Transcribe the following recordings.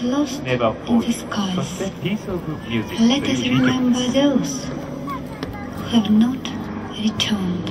lost in the skies. Let us remember those who have not returned.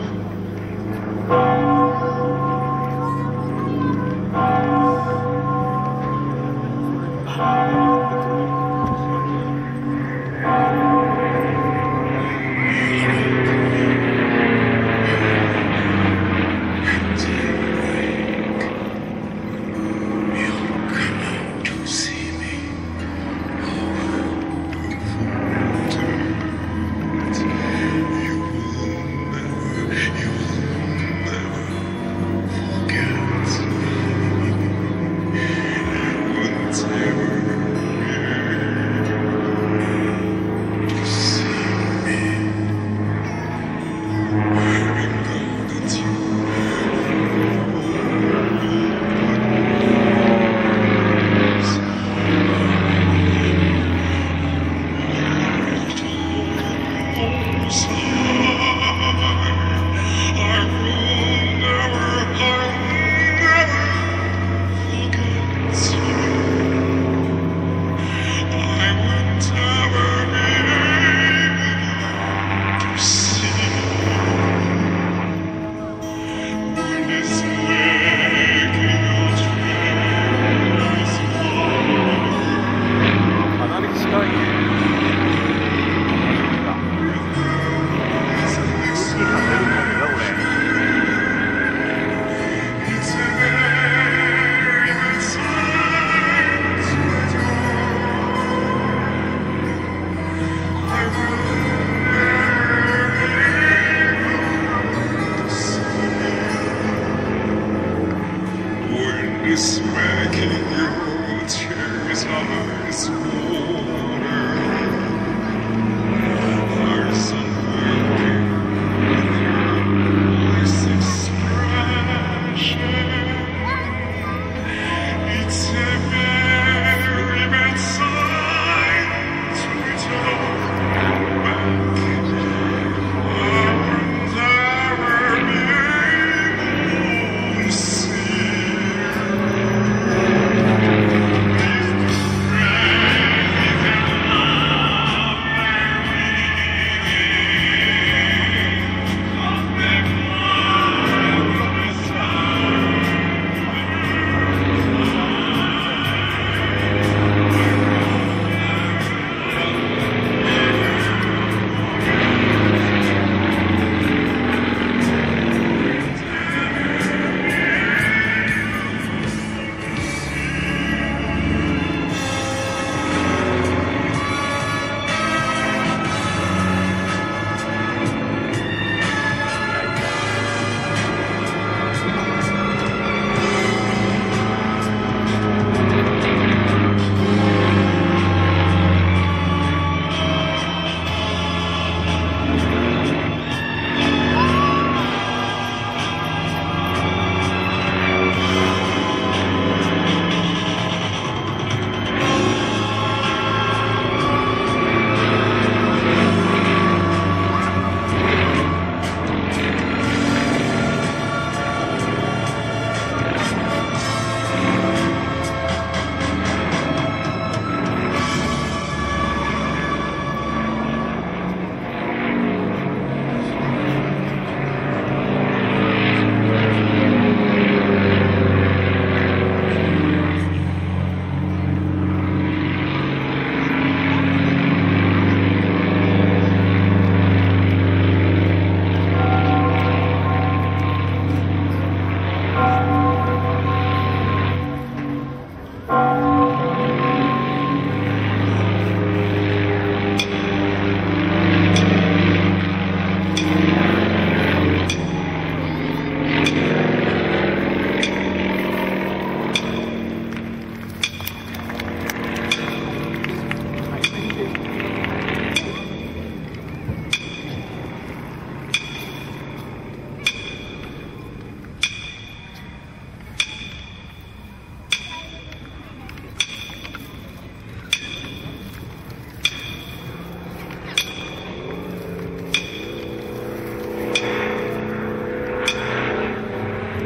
ス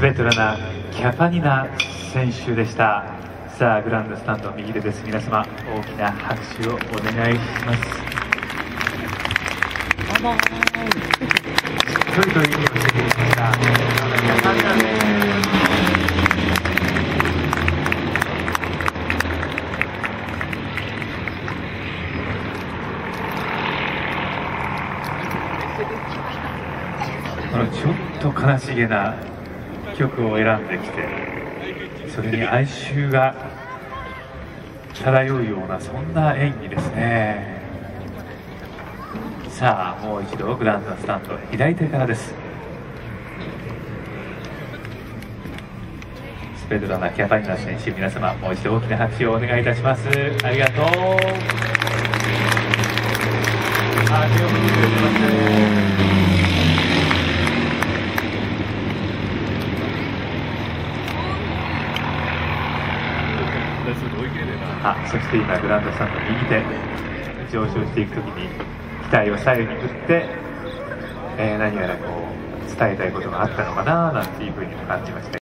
ベトラナ・キャパニナ選手でした。さあグランドスタンド右手です。皆様大きな拍手をお願いします。しっかりと演技をしてくれましたスベトラナ・キャパニナですこのちょっと悲しげな曲を選んできてそれに哀愁が漂うようなそんな演技ですね。さあもう一度グランドスタンド左手からです。スペドラナ・キャパニナ選手皆様もう一度大きな拍手をお願いいたします。ありがとうあ手を振ってくれてますあそして今グランドスタンド右手上昇していく時に期待を左右に振って、えー何やらこう伝えたいことがあったのかななんていうふうにも感じました。